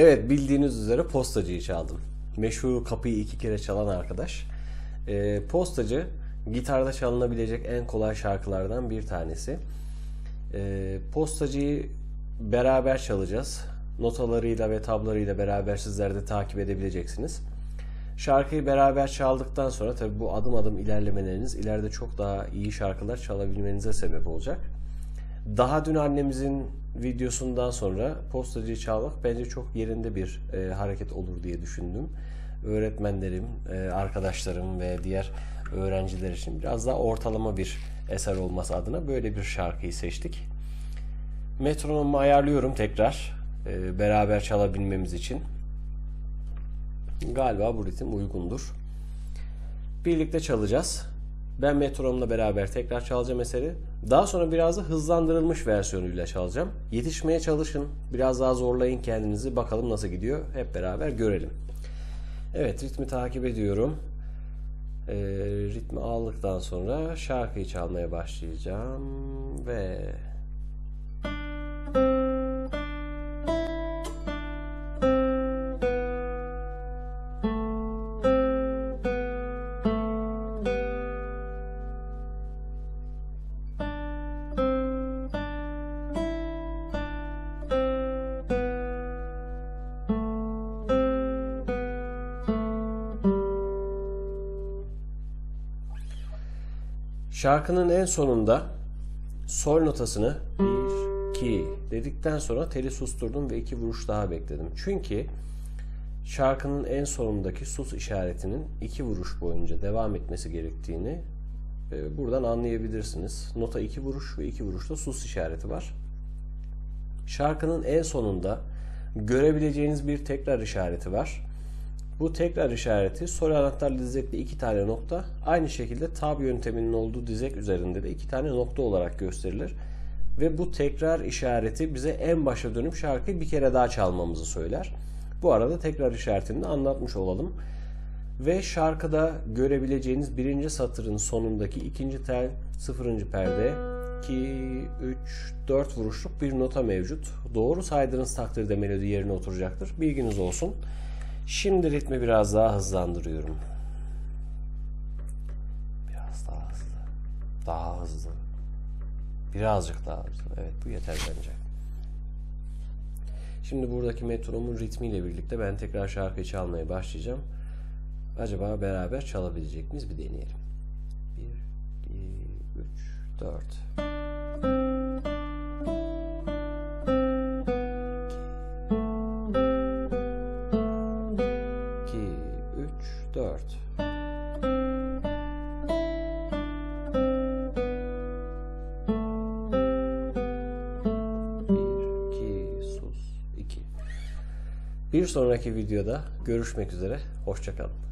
Evet bildiğiniz üzere postacıyı çaldım. Meşhur kapıyı iki kere çalan arkadaş. Ee, postacı gitarda çalınabilecek en kolay şarkılardan bir tanesi. Ee, postacıyı beraber çalacağız. Notalarıyla ve tablarıyla beraber sizler de takip edebileceksiniz. Şarkıyı beraber çaldıktan sonra tabi bu adım adım ilerlemeleriniz ileride çok daha iyi şarkılar çalabilmenize sebep olacak. Daha dün annemizin videosundan sonra postacıyı çalmak bence çok yerinde bir e, hareket olur diye düşündüm. Öğretmenlerim, e, arkadaşlarım ve diğer öğrenciler için biraz daha ortalama bir eser olması adına böyle bir şarkıyı seçtik. Metronomu ayarlıyorum tekrar e, beraber çalabilmemiz için. Galiba bu ritim uygundur. Birlikte çalacağız. Ben metronomla beraber tekrar çalacağım eseri. Daha sonra biraz da hızlandırılmış versiyonuyla çalacağım. Yetişmeye çalışın. Biraz daha zorlayın kendinizi. Bakalım nasıl gidiyor. Hep beraber görelim. Evet ritmi takip ediyorum. Ee, ritmi aldıktan sonra şarkıyı çalmaya başlayacağım. Ve... Şarkının en sonunda sol notasını 1, 2 dedikten sonra teli susturdum ve iki vuruş daha bekledim. Çünkü şarkının en sonundaki sus işaretinin iki vuruş boyunca devam etmesi gerektiğini e, buradan anlayabilirsiniz. Nota iki vuruş ve iki vuruşta sus işareti var. Şarkının en sonunda görebileceğiniz bir tekrar işareti var. Bu tekrar işareti sol anahtarlı dizekte iki tane nokta. Aynı şekilde tab yönteminin olduğu dizek üzerinde de iki tane nokta olarak gösterilir. Ve bu tekrar işareti bize en başa dönüp şarkıyı bir kere daha çalmamızı söyler. Bu arada tekrar işaretini de anlatmış olalım. Ve şarkıda görebileceğiniz birinci satırın sonundaki ikinci tel sıfırıncı perde 2, 3, 4 vuruşluk bir nota mevcut. Doğru saydığınız takdirde melodi yerine oturacaktır. Bilginiz olsun. Şimdi ritmi biraz daha hızlandırıyorum. Biraz daha hızlı. Daha hızlı. Birazcık daha hızlı. Evet bu yeter bence. Şimdi buradaki metronomun ritmiyle birlikte ben tekrar şarkıyı çalmaya başlayacağım. Acaba beraber çalabilecek miyiz? Bir deneyelim. 1, 2, 3, 4. Bir sonraki videoda görüşmek üzere. Hoşçakalın.